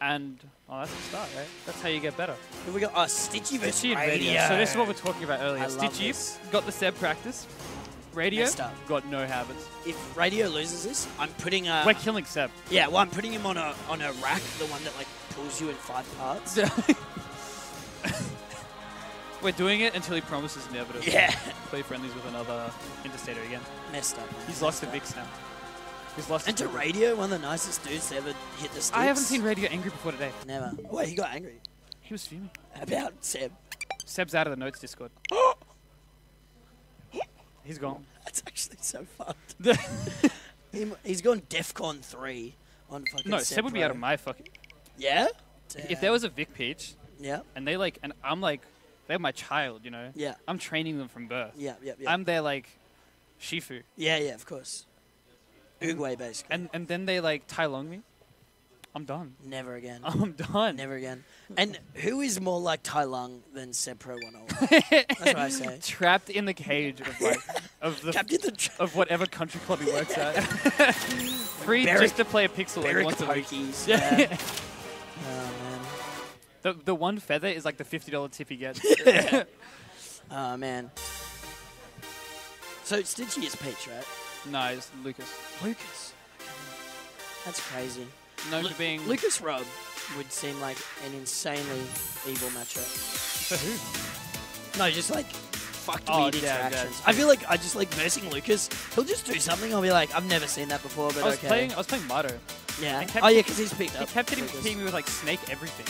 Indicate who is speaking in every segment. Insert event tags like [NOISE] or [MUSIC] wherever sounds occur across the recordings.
Speaker 1: And oh, that's the start, right? That's how you get better.
Speaker 2: Here we go. Oh, Stitchiie versus
Speaker 1: Stitchiie and
Speaker 2: Radio.
Speaker 1: radio. So this is what we're talking about earlier.
Speaker 2: I Stitchiie
Speaker 1: got the Seb practice. Radio
Speaker 2: Messed
Speaker 1: got no habits.
Speaker 2: If Radio loses this, I'm putting a.
Speaker 1: We're killing Seb.
Speaker 2: yeah, well, I'm putting him on a on a rack, the one that like pulls you in five parts. [LAUGHS]
Speaker 1: We're doing it until he promises never to
Speaker 2: Yeah.
Speaker 1: play friendlies with another interstater again.
Speaker 2: Messed up. Man.
Speaker 1: He's lost
Speaker 2: Messed
Speaker 1: to. Vix now. He's lost
Speaker 2: And to Radio, one of the nicest dudes to ever hit the sticks.
Speaker 1: I haven't seen Radio angry before today.
Speaker 2: Never. Wait, he got angry
Speaker 1: He was fuming.
Speaker 2: about Seb.
Speaker 1: Seb's out of the notes Discord. [GASPS] He's gone.
Speaker 2: That's actually so fucked. Him, [LAUGHS] he's gone DEFCON three on fucking.
Speaker 1: no, Seb would be out of my fucking.
Speaker 2: Yeah.
Speaker 1: If there was a Vic Peach
Speaker 2: Yeah.
Speaker 1: and they like, and I'm like, they're my child, you know.
Speaker 2: Yeah.
Speaker 1: I'm training them from birth.
Speaker 2: Yeah. Yeah. Yeah.
Speaker 1: I'm their like, Shifu,
Speaker 2: yeah. Yeah. Of course. Oogway basically.
Speaker 1: and and then they like Tai Lung me. I'm done.
Speaker 2: Never again. [LAUGHS]
Speaker 1: I'm done.
Speaker 2: Never again. And who is more like Tai Lung than Seb Pro 101? That's what I say.
Speaker 1: Trapped in the cage of like of the
Speaker 2: the
Speaker 1: of whatever country club he works at. [LAUGHS] [LAUGHS] Free
Speaker 2: Barrick-
Speaker 1: just to play a pixel like
Speaker 2: Barrick
Speaker 1: once a week. Yeah.
Speaker 2: oh man.
Speaker 1: The the one feather is like the fifty dollar tip he gets.
Speaker 2: Oh man. So Stitchiie is Peach, right?
Speaker 1: No, it's Lucas.
Speaker 2: Lucas. That's crazy.
Speaker 1: Known
Speaker 2: Lu-
Speaker 1: for being
Speaker 2: Lucas Rub would seem like an insanely evil matchup.
Speaker 1: for who?
Speaker 2: No, just like fucked
Speaker 1: Oh,
Speaker 2: weird
Speaker 1: yeah, yeah,
Speaker 2: interactions.
Speaker 1: it's
Speaker 2: I feel like I just like versing Lucas. He'll just do something. I'll be like, I've never seen that before, but
Speaker 1: I was
Speaker 2: okay.
Speaker 1: playing. I was playing Mato.
Speaker 2: yeah.
Speaker 1: Kept-
Speaker 2: oh yeah, because he's picked
Speaker 1: He
Speaker 2: up.
Speaker 1: kept hitting, hitting me with like snake everything.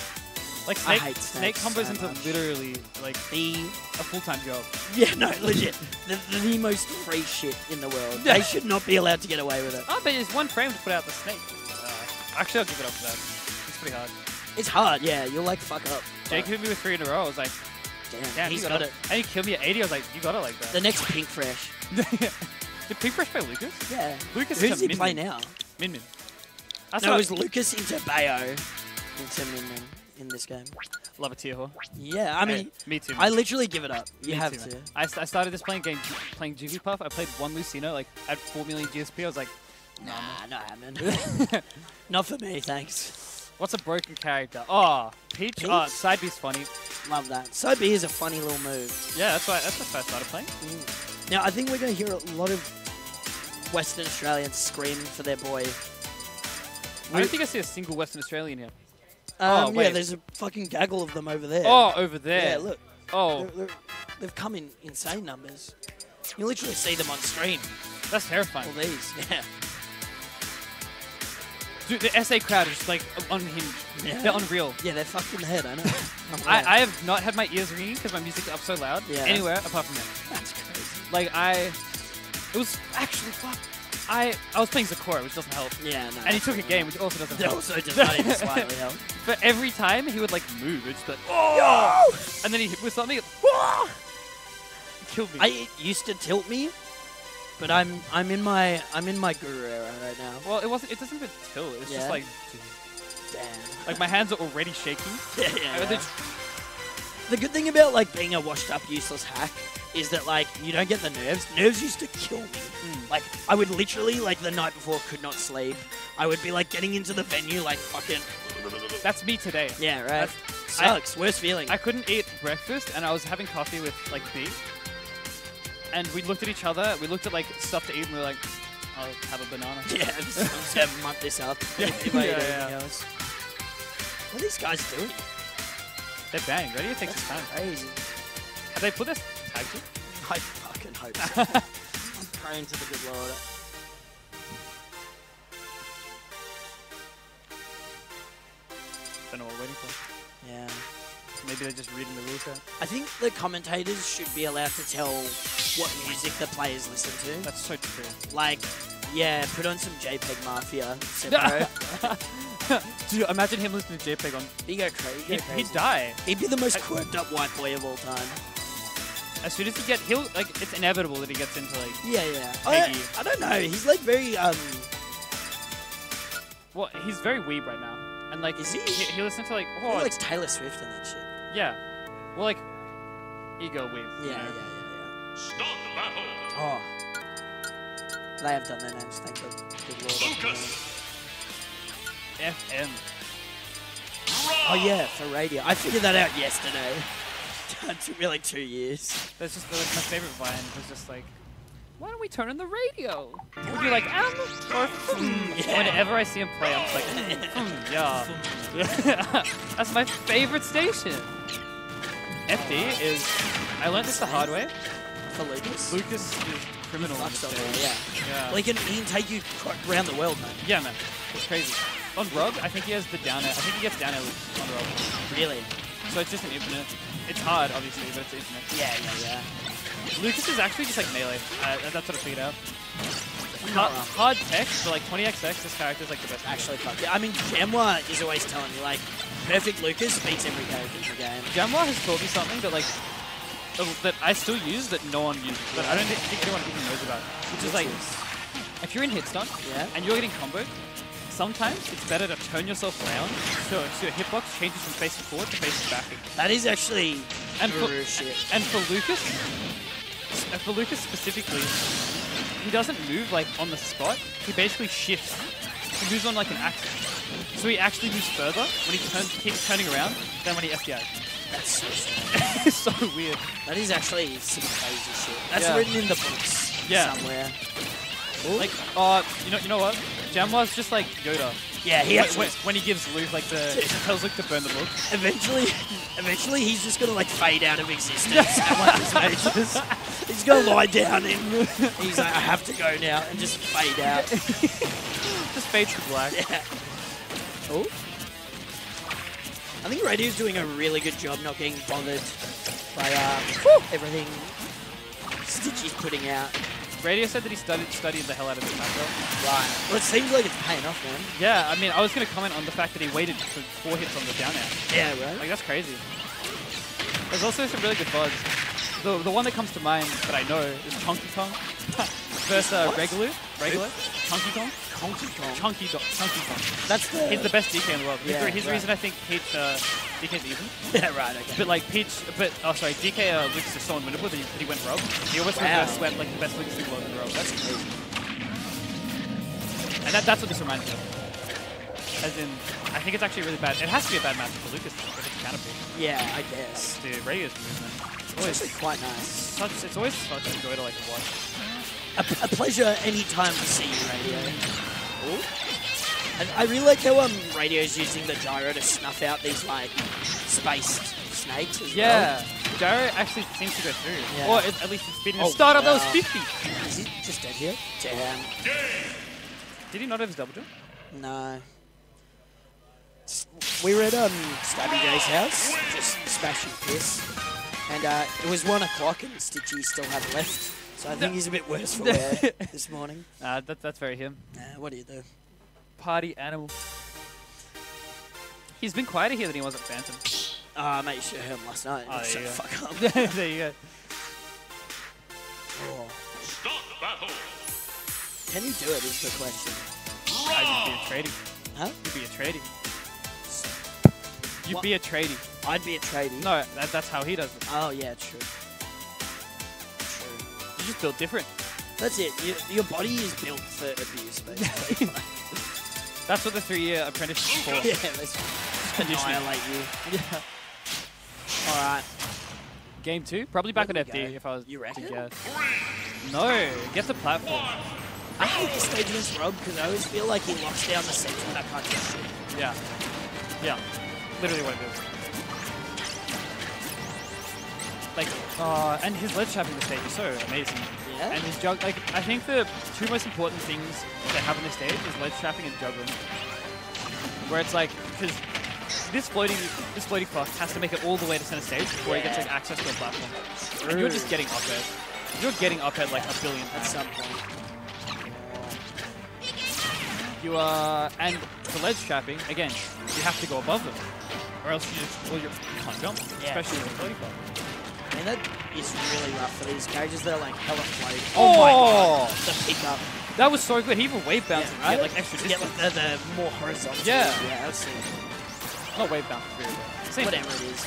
Speaker 1: Like
Speaker 2: I
Speaker 1: snake, snake
Speaker 2: snakes
Speaker 1: combos
Speaker 2: so
Speaker 1: into
Speaker 2: much.
Speaker 1: literally like
Speaker 2: The
Speaker 1: a full time job. [LAUGHS]
Speaker 2: yeah, no, legit. The, the, most free shit in the world.
Speaker 1: Yeah.
Speaker 2: They should not be allowed to get away with it.
Speaker 1: Oh, but it's one frame to put out the snake. Uh, actually, I'll give it up for that. It's pretty hard.
Speaker 2: It's hard, yeah. You'll like fuck up.
Speaker 1: Jake hit me with three in a row. I was like,
Speaker 2: damn,
Speaker 1: damn,
Speaker 2: he's got
Speaker 1: got
Speaker 2: it.
Speaker 1: And he killed me at 80. I was like, you got it like that.
Speaker 2: The next Pink Fresh. [LAUGHS]
Speaker 1: Did Pink Fresh play Lucas?
Speaker 2: Yeah.
Speaker 1: Lucas
Speaker 2: Who
Speaker 1: is
Speaker 2: does he play now?
Speaker 1: Min Min. That's
Speaker 2: no, it was Lucas into Bayo into Min Min in this game.
Speaker 1: love a tier whore.
Speaker 2: Yeah, I mean,
Speaker 1: me too.
Speaker 2: I literally give it up. You
Speaker 1: Me
Speaker 2: have
Speaker 1: too,
Speaker 2: to.
Speaker 1: I, I started this playing game, playing Jigglypuff. I played one Lucina, like at 4 million GSP. I was like,
Speaker 2: Nah, not happening. [LAUGHS] [LAUGHS] not for me, thanks.
Speaker 1: what's a broken character? Oh, Peach.
Speaker 2: Oh, Peach?
Speaker 1: Oh, side B's funny.
Speaker 2: Love that. So B is a funny little move.
Speaker 1: Yeah, that's why. That's why I started playing. Mm.
Speaker 2: Now, I think we're going to hear a lot of Western Australians scream for their boy.
Speaker 1: I don't think I see a single Western Australian here.
Speaker 2: Um, yeah,
Speaker 1: wait.
Speaker 2: there's a fucking gaggle of them over there.
Speaker 1: Oh, over there.
Speaker 2: Yeah, look.
Speaker 1: Oh,
Speaker 2: They're, they're, they've come in insane numbers. You literally see them on stream.
Speaker 1: that's terrifying.
Speaker 2: All these. [LAUGHS] Yeah.
Speaker 1: Dude, the SA crowd is just like unhinged.
Speaker 2: Yeah.
Speaker 1: They're unreal.
Speaker 2: Yeah, they're fucked in the head, I know. [LAUGHS] I'm
Speaker 1: I, have not had my ears ringing because my music's up so loud
Speaker 2: Yeah.
Speaker 1: anywhere apart from that.
Speaker 2: That's crazy.
Speaker 1: Like I, it was actually fuck. I I was playing Zakora, which doesn't help,
Speaker 2: Yeah, no.
Speaker 1: and he took a game, which also doesn't
Speaker 2: That
Speaker 1: help.
Speaker 2: also does not even [LAUGHS] slightly help.
Speaker 1: But every time he would like move, it's just like oh, and then he hit with something, oh! killed me.
Speaker 2: I it used to tilt me, but I'm I'm in my I'm in my guru era right now.
Speaker 1: well, it wasn't. It doesn't even tilt. It's
Speaker 2: Yeah?
Speaker 1: just like
Speaker 2: Damn.
Speaker 1: like my hands are already shaking. [LAUGHS]
Speaker 2: Yeah, yeah. The good thing about like being a washed up useless hack is that like you don't get the nerves. Nerves used to kill me.
Speaker 1: Mm.
Speaker 2: Like I would literally like the night before could not sleep. I would be like getting into the venue like fucking
Speaker 1: That's me today.
Speaker 2: yeah right.
Speaker 1: That's-
Speaker 2: Sucks. Worst feeling.
Speaker 1: I couldn't eat breakfast, and I was having coffee with like B. And we looked at each other. We looked at like stuff to eat, and we were like, "I'll have a banana." [LAUGHS]
Speaker 2: yeah, I'm just, I'm just gonna muck this up. [LAUGHS]
Speaker 1: Yeah,
Speaker 2: if I eat
Speaker 1: yeah,
Speaker 2: anything
Speaker 1: yeah.
Speaker 2: else. What are these guys doing?
Speaker 1: They're banged. Ready? It takes
Speaker 2: That's
Speaker 1: its time.
Speaker 2: crazy.
Speaker 1: Have they put this tag?
Speaker 2: I fucking hope so. [LAUGHS] I'm praying to the good Lord.
Speaker 1: Don't know what we're waiting for.
Speaker 2: Yeah.
Speaker 1: Maybe they're just reading the rules out.
Speaker 2: I think the commentators should be allowed to tell what music the players listen to.
Speaker 1: That's so true.
Speaker 2: Like, yeah, put on some JPEG Mafia. [LAUGHS] [LAUGHS]
Speaker 1: Dude, imagine him listening to JPEG on.
Speaker 2: He'd go crazy.
Speaker 1: He'd, he'd die.
Speaker 2: He'd be the most quirked up white boy of all time.
Speaker 1: As soon as he gets, he'll like. It's inevitable that he gets into like.
Speaker 2: Yeah, yeah. I, I don't know. He's like very um.
Speaker 1: Well, he's very weeb right now, and like.
Speaker 2: Is he?
Speaker 1: He, he listens to like. oh, He
Speaker 2: likes Taylor Swift and that shit.
Speaker 1: yeah. Well, like. Ego weeb.
Speaker 2: Yeah,
Speaker 1: you
Speaker 2: yeah,
Speaker 1: know?
Speaker 2: yeah,
Speaker 3: Start the battle.
Speaker 2: yeah. Oh. They have done their names, thank the good Lord.
Speaker 3: Lucas.
Speaker 1: FM.
Speaker 2: Oh yeah, for radio. I figured that out yesterday. it took me like two years.
Speaker 1: That's just that was my favorite vine. Was just like, why don't we turn on the radio? He would be like, um, or mm.
Speaker 2: yeah.
Speaker 1: whenever I see him play, I'm just like, mm, mm, yeah. [LAUGHS] That's my favorite station. FD is, I learned this the hard way.
Speaker 2: For Lucas.
Speaker 1: Lucas is criminal. in
Speaker 2: Fuck's
Speaker 1: this
Speaker 2: on
Speaker 1: game.
Speaker 2: yeah.
Speaker 1: Yeah.
Speaker 2: Well, he can, he can take you around the world, man.
Speaker 1: yeah, man. It's crazy. On Rob, I think he has the down air. I think he gets down air loops on Rob.
Speaker 2: Really?
Speaker 1: So it's just an infinite. It's hard, obviously, but it's infinite.
Speaker 2: Yeah, yeah, yeah.
Speaker 1: Lucas is actually just like melee. Uh, that's what I figured out. Hard, tech, but like 20xx, this character is like the best.
Speaker 2: Actually, fuck. Yeah, I mean, Jamwa is always telling me, like, perfect Lucas beats every character in the game.
Speaker 1: Jamwa has taught me something that like uh, that I still use that no one uses, but I don't think anyone even knows about. Which is like, if you're in hit stun
Speaker 2: Yeah.
Speaker 1: and you're getting comboed, sometimes it's better to turn yourself around so, so your hitbox changes from facing forward to facing back.
Speaker 2: That is actually
Speaker 1: And for,
Speaker 2: shit.
Speaker 1: and for Lucas, for Lucas specifically, he doesn't move like on the spot. He basically shifts. He moves on like an axis. So he actually moves further when he turns, keeps turning around than when he FDIs.
Speaker 2: That's so strange. [LAUGHS]
Speaker 1: it's so weird.
Speaker 2: That is actually some crazy shit. That's
Speaker 1: Yeah.
Speaker 2: written in the books
Speaker 1: Yeah.
Speaker 2: somewhere.
Speaker 1: Like, uh, you know, you know what? Jamwa's just like Yoda.
Speaker 2: Yeah, he
Speaker 1: When, when, when he gives Luke like the, he tells Luke to burn the book.
Speaker 2: Eventually, eventually, he's just gonna like fade out of existence [LAUGHS] at one of his. He's gonna lie down and he's like, I have to go now, and just fade out. [LAUGHS]
Speaker 1: Just fades to black.
Speaker 2: Yeah. Oh. I think Radio's doing a really good job not getting bothered by um, everything Stitchiie's putting out.
Speaker 1: Radio said that he studied studied the hell out of this matchup.
Speaker 2: Right. Well, it seems like it's paying off, man.
Speaker 1: Yeah, I mean, I was gonna comment on the fact that he waited for four hits on the down air.
Speaker 2: Yeah, right.
Speaker 1: Like that's crazy. There's also some really good buds. The, the one that comes to mind that I know is Chunky Tonk [LAUGHS] versus uh,
Speaker 2: What?
Speaker 1: Regular. Chunky Kong.
Speaker 2: Conky Kong.
Speaker 1: Chunky Do- Chunky Kong.
Speaker 2: That's the.
Speaker 1: He's the best DK in the world. He's,
Speaker 2: Yeah,
Speaker 1: the
Speaker 2: right.
Speaker 1: reason I think Peach uh, DK's even. [LAUGHS]
Speaker 2: Yeah, right. Okay.
Speaker 1: But like Peach, but oh sorry, DK uh, Lucas is so unwinnable that he, he went rogue. He almost
Speaker 2: Wow.
Speaker 1: reverse swept like the best Lucas in the world in rogue.
Speaker 2: That's crazy.
Speaker 1: And that, that's what this reminds me of. As in, I think it's actually really bad. It has to be a bad match for Lucas if it's canopy.
Speaker 2: Yeah, I guess.
Speaker 1: The Radius movement.
Speaker 2: It's
Speaker 1: It's always
Speaker 2: actually quite nice.
Speaker 1: such. It's always such a joy to like watch.
Speaker 2: A, a pleasure anytime to see you, Radio. And I really like how um Radio's using the gyro to snuff out these like spaced snakes as
Speaker 1: Yeah. Gyro actually seems to go through.
Speaker 2: Yeah.
Speaker 1: Or at at least it's speeding.
Speaker 2: Oh,
Speaker 1: Start up, that was
Speaker 2: wow.
Speaker 1: 50.
Speaker 2: Is he just dead here? Damn.
Speaker 1: Did he not have his double jump?
Speaker 2: No. We were at um Stabby J's house, just smashing piss. And uh, it was one o'clock and Stitchiie still hadn't left. So I think he's a bit worse for [LAUGHS] wear this morning. [LAUGHS]
Speaker 1: Uh, that, that's very him.
Speaker 2: Uh, what do you do?
Speaker 1: Party animal. He's been quieter here than he was at Phantom.
Speaker 2: Uh, mate, you should have heard him last night.
Speaker 1: Oh, there
Speaker 2: Shut
Speaker 1: you
Speaker 2: the
Speaker 1: go.
Speaker 2: fuck up. [LAUGHS]
Speaker 1: there you go.
Speaker 2: Oh.
Speaker 3: Stop battle.
Speaker 2: Can you do it is the question.
Speaker 1: I'd be a tradie.
Speaker 2: Huh?
Speaker 1: You'd be a tradie. You'd
Speaker 2: What?
Speaker 1: be a tradie.
Speaker 2: I'd be a tradie.
Speaker 1: No, that, that's how he does it.
Speaker 2: Oh, yeah, true. True.
Speaker 1: You just built different.
Speaker 2: That's it. You, your body is built for abuse, basically. [LAUGHS]
Speaker 1: That's what the three-year apprenticeship is for.
Speaker 2: yeah, let's
Speaker 1: Conditioning.
Speaker 2: annihilate you.
Speaker 1: Yeah.
Speaker 2: All right.
Speaker 1: Game two, probably back on
Speaker 2: There
Speaker 1: FD
Speaker 2: go.
Speaker 1: if I was
Speaker 2: You
Speaker 1: to guess. No, get the platform.
Speaker 2: I hate the stage against Rob because I always feel like he locks down the center and I can't get shit.
Speaker 1: Yeah. Yeah. Literally what it is. Like, uh, and his ledge trapping the stage is so amazing.
Speaker 2: Yeah?
Speaker 1: And his jug, like, I think the two most important things they have on this stage is ledge trapping and juggling. Where it's like, because this floating, this floating clock has to make it all the way to center stage before he gets like access to a platform. And you're just getting up there. You're getting up at like a billion
Speaker 2: At some point.
Speaker 1: You are, and the ledge trapping again. You have to go above them, or else you just, well, you're, can't jump,
Speaker 2: Yeah.
Speaker 1: especially with a floating clock.
Speaker 2: That is really rough for these characters that are like hella floaty.
Speaker 1: Oh my
Speaker 2: god. The pickup,
Speaker 1: That was so good. He even wave bounced
Speaker 2: yeah, right?
Speaker 1: get like extra distance.
Speaker 2: like the, the more horizontal.
Speaker 1: Yeah.
Speaker 2: Yeah, that's it.
Speaker 1: Not wave bounce, really. but Same
Speaker 2: Whatever it is.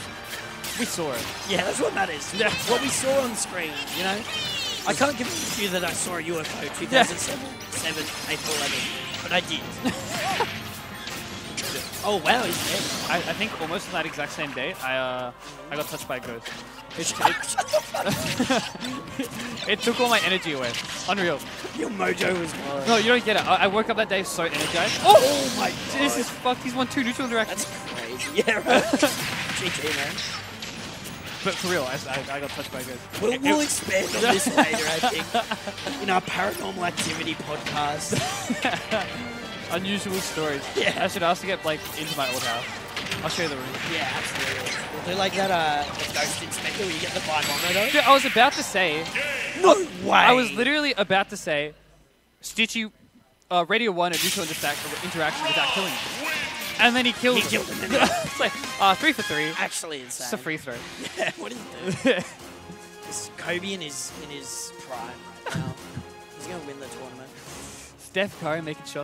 Speaker 1: We saw it.
Speaker 2: Yeah, that's what matters.
Speaker 1: Yeah.
Speaker 2: What we saw on screen, you know? I can't convince you that I saw a UFO 2007, 7, April 11, but I did. [LAUGHS] Oh wow, he's dead.
Speaker 1: I, I think almost on that exact same day, I uh, I got touched by a ghost.
Speaker 2: Takes [LAUGHS]
Speaker 1: It took all my energy away. Unreal.
Speaker 2: your mojo was gone.
Speaker 1: No, you don't get it. I, I woke up that day so energized.
Speaker 2: Oh,
Speaker 1: Oh,
Speaker 2: my god.
Speaker 1: this is fuck. He's won two neutral interactions.
Speaker 2: That's crazy. Yeah, right. [LAUGHS] GG, man.
Speaker 1: But for real, I, I, I got touched by a ghost.
Speaker 2: We'll,
Speaker 1: It-
Speaker 2: we'll
Speaker 1: it- [LAUGHS]
Speaker 2: expand on this later, I think. In our paranormal activity podcast.
Speaker 1: unusual stories.
Speaker 2: Yeah.
Speaker 1: I should ask to get like into my old house. I'll show you the room.
Speaker 2: Yeah, absolutely. We'll do like that, uh, the ghost inspector where you get the bimometer.
Speaker 1: Dude, I was about to say.
Speaker 2: No way.
Speaker 1: I was literally about to say, Stitchiie, uh, Radio One and neutral interact- interaction without killing him, and then he killed
Speaker 2: He
Speaker 1: him.
Speaker 2: killed him. [LAUGHS]
Speaker 1: it's like uh, three for three.
Speaker 2: Actually insane.
Speaker 1: It's a free throw.
Speaker 2: Yeah, what is this? This is Kobe in his in his prime right now. [LAUGHS] He's gonna win the tournament.
Speaker 1: Steph Curry making shots.